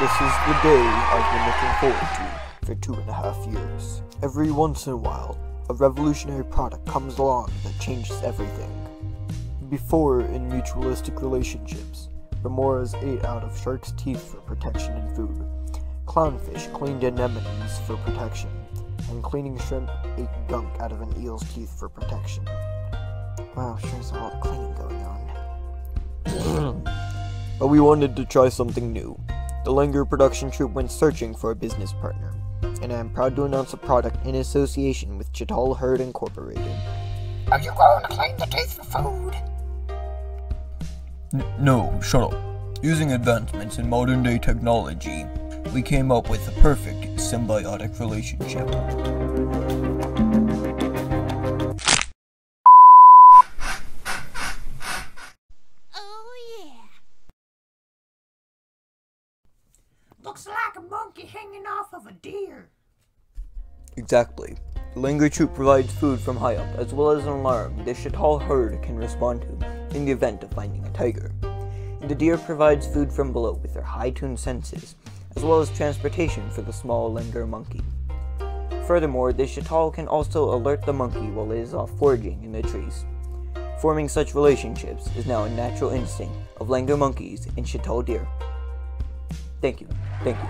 This is the day I've been looking forward to for two and a half years. Every once in a while, a revolutionary product comes along that changes everything. Before, in mutualistic relationships, remoras ate out of sharks' teeth for protection and food. Clownfish cleaned anemones for protection, and cleaning shrimp ate gunk out of an eel's teeth for protection. Wow, sure is a lot of cleaning going on. but we wanted to try something new. The Langur production troupe went searching for a business partner, and I am proud to announce a product in association with Chital Herd Incorporated. Are you going to clean the teeth for food? N- no, shut up. Using advancements in modern day technology, we came up with a perfect symbiotic relationship. Looks like a monkey hanging off of a deer. Exactly. The Langur Troop provides food from high up, as well as an alarm the Chital herd can respond to in the event of finding a tiger. The deer provides food from below with their high-tuned senses, as well as transportation for the small Langur monkey. Furthermore, the Chital can also alert the monkey while it is off foraging in the trees. Forming such relationships is now a natural instinct of Langur monkeys and Chital deer. Thank you. Thank you.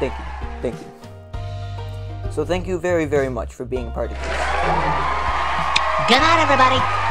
Thank you. Thank you. So thank you very, very much for being part of this. Good night, everybody.